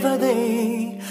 Every day.